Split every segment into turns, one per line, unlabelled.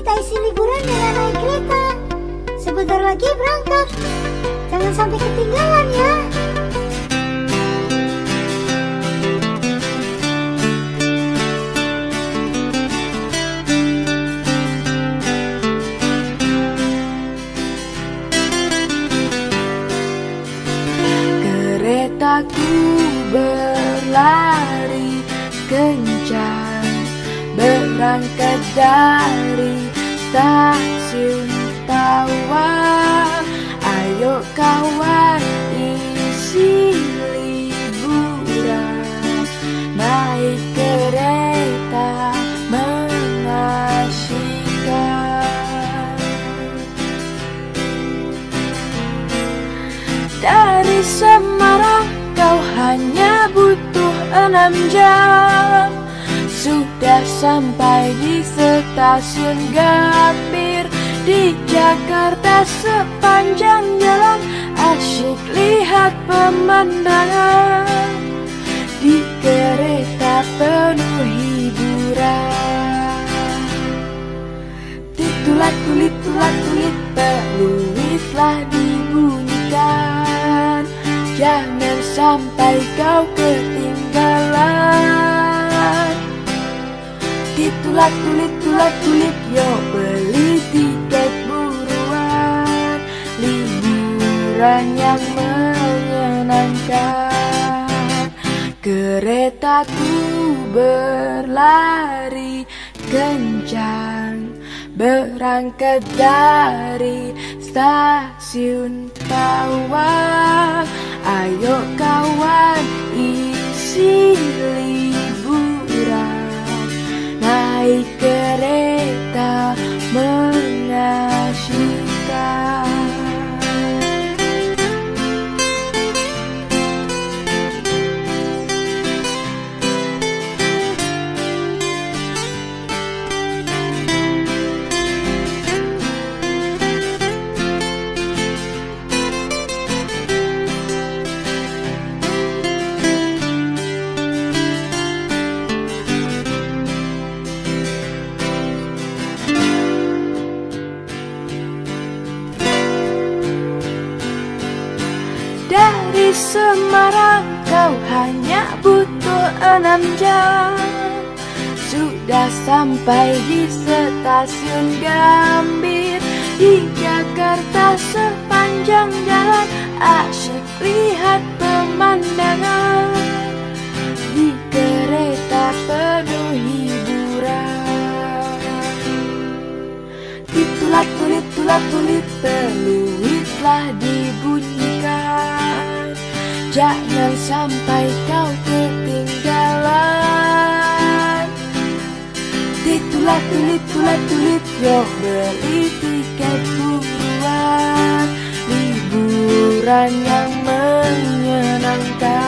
isi liburan dengan naik kereta. Sebentar lagi berangkat. Jangan sampai ketinggalan ya.
Keretaku berlari kencang Berangkat dari stasiun Tawang Ayo kawan isi liburan. Naik kereta mengasihkan. Dari Semarang kau hanya butuh enam jam Sudah sampai di stasiun Gambir Di Jakarta sepanjang jalan Asyik lihat pemandangan. Di kereta penuh hiburan. Titulat tulit tulat tulit peluitlah dibunyikan. Jangan sampai kau ketinggalan Titulat tulit tulat tulit yo beli tiket buruan. Liburan yang menyenangkan. Keretaku berlari kencang Berangkat dari stasiun Tawang. Ayo kawan isi Naik kereta Dari Semarang kau hanya butuh enam jam. Sudah sampai di stasiun Gambir Di Jakarta sepanjang jalan Asyik lihat pemandangan. Di kereta penuh hiburan Titulat tulit tulat tulit peluitlah dibunyikan Jangan sampai kau ketinggalan. Titulat tulit tulat tulit yo beli tiket buruan Liburan yang menyenangkan.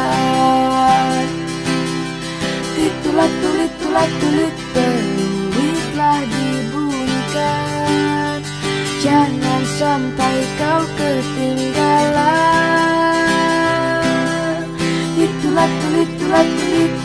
Titulat tulit tulat tulit peluitlah dibunyikan. Jangan sampai kau ketinggalan Titulat tulit tulat tulit yo beli